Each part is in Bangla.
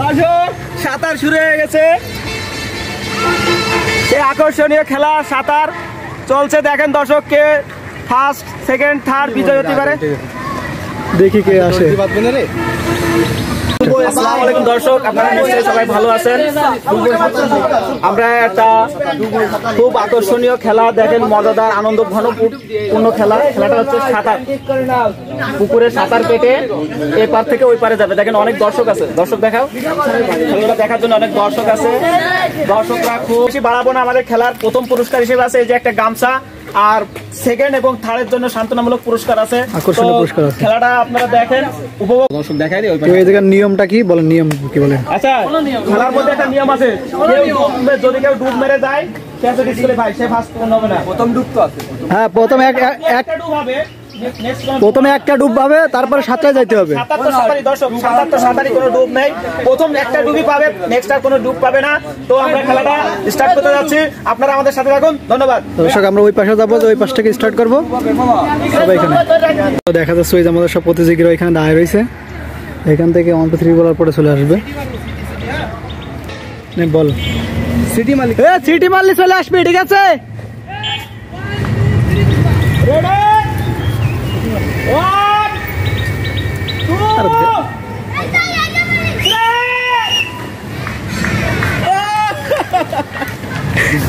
দর্শক সাঁতার শুরু হয়ে গেছে। এই আকর্ষণীয় খেলা সাঁতার চলছে দেখেন দর্শক কে ফার্স্ট সেকেন্ড থার্ড বিজয় হতে পারে। দেখি কে আসে। দর্শক, আপনারা নিশ্চয়ই সবাই ভালো আছেন। আমরা একটা খুব আকর্ষণীয় খেলা দেখেন, মজাদার আনন্দ ঘন খেলা। খেলাটা হচ্ছে সাঁতার। পুকুরে সাঁতার কেটে এপার থেকে ওই পারে যাবে। দেখেন অনেক দর্শক আছে। দর্শক দেখাও। খেলাটা দেখার জন্য অনেক দর্শক আছে। দর্শকরা খুব বেশি বাড়াবো না। আমাদের খেলার প্রথম পুরস্কার হিসেবে আছে এই যে একটা গামছা। আর সেকেন্ড এবং থার্ডের জন্য সান্ত্বনামূলক পুরস্কার আছে। খেলাটা আপনারা দেখেন উপভোগ দর্শক দেখাই দিই ওই জায়গার নিয়মটা কি? বলেন নিয়ম কি বলেন? আচ্ছা খেলার মধ্যে একটা নিয়ম আছে যদি কেউ ডুব মেরে যায় সে ভাই সে ফার্স্ট হবে না। প্রথম ডুব তো আছে। হ্যাঁ প্রথম এক ডুব হবে প্রথমে একটা ডুব পাবে তারপরে সাঁতরে যাইতে হবে। সাঁতার তো দর্শক সাঁতার তো সাঁতারই কোনো ডুব নেই। প্রথম একটা ডুবই পাবে নেক্সট আর কোনো ডুব পাবে না। তো আমরা খেলাটা স্টার্ট করতে যাচ্ছি। আপনারা আমাদের সাথে থাকুন। ধন্যবাদ। দর্শক আমরা ওই পাশে যাব যে ওই পাশ থেকে স্টার্ট করব। সবাই এখানে। তো দেখা যাচ্ছে ওই যে আমাদের সব প্রতিযোগীরা এখানে দাঁড়িয়ে রয়েছে। এখান থেকে ওয়ান টু থ্রি বলার পরে চলে আসবে। বল। সিটি মারলি সিটি মারলি চলে আসবি ঠিক আছে আরে দে-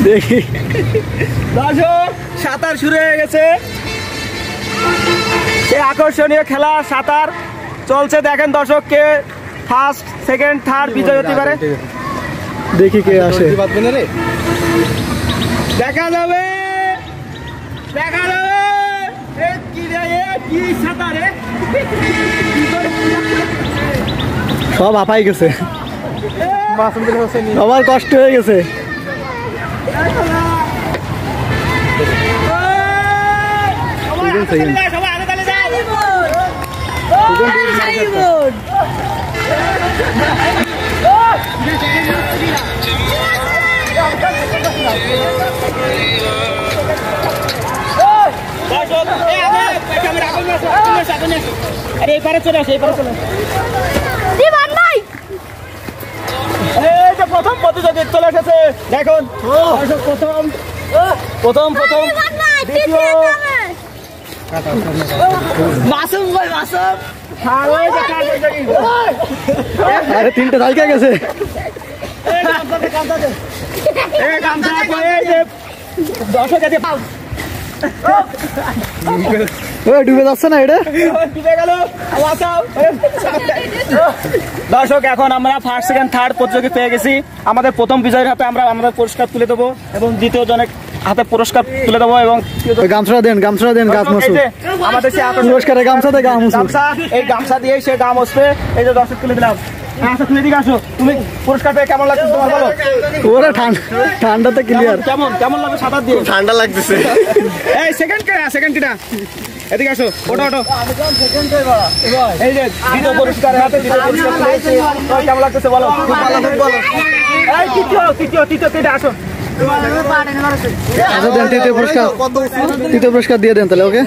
দেখি। দর্শক সাঁতার শুরু হয়ে গেছে। এই আকর্ষণীয় খেলা সাঁতার চলছে দেখেন দর্শক কে ফার্স্ট সেকেন্ড থার্ড বিজয় হতে পারে। দেখি কে আসে। দেখা যাবে দেখা যাবে। এ কি রে, এ কি সাঁতার এ? সব আপাই গেছে। সবার কষ্ট হয়ে গেছে। প্রথম প্রতিযোগী চলে এসেছে দেখুন প্রথম। প্রথম প্রথম। দ্বিতীয়। মাসুম ভাই মাসুম। হ্যাঁ। আরে তিনটে ধালকা গেছে। ডুবে যাচ্ছে না এটা? ডুবে গেল, বাঁচাও। দর্শক এখন আমরা ফার্স্ট সেকেন্ড থার্ড প্রতিযোগী পেয়ে গেছি। আমাদের প্রথম বিজয়ের হাতে আমরা আমাদের পুরস্কার তুলে দেবো এবং দ্বিতীয় জনের হাতে পুরস্কার তুলে দেবো এবং ওই গামছাটা দেন গামছাটা দেন গাছ মসু আমাদের সে পুরস্কারে গামছা দেয় গামছা এই গামছা দিয়ে সে গাম আসবে এই যে দর্শক তুলে দিলাম। হ্যাঁ, আচ্ছা তুমি এদিকে আসো। তুমি পুরস্কার পেয়ে কেমন লাগছে তোমার বলো? ওরা ঠান্ডা ঠান্ডাতে ক্লিয়ার কেমন কেমন লাগবে সাঁতার দিয়ে? ঠান্ডা লাগতেছে। এই সেকেন্ড কেটা সেকেন্ড কেটা এদিকে আসো ওটা ওটো এই যে দ্বিতীয় পুরস্কার হাতে দ্বিতীয় পুরস্কার কেমন লাগতেছে বলো খুব ভালো খুব ভালো এই তৃতীয় তৃতীয় তৃতীয় কেটে আসো। আচ্ছা দেন তৃতীয় পুরস্কার তৃতীয় পুরস্কার দিয়ে দেন তাহলে ওকে?